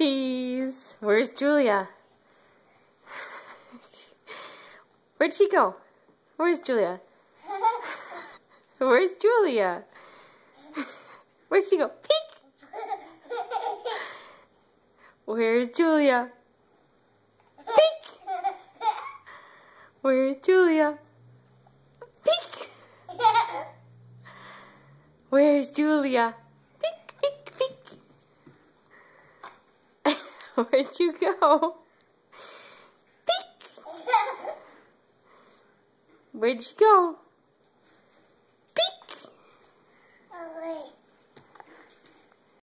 Cheese. Where's Julia? Where'd she go? Where's Julia? Where's Julia? Where'd she go? Peek! Where's Julia? Peek! Where's Julia? Peek! Where's Julia? Peek, peek, peek. Where'd you go? Peek! Where'd you go?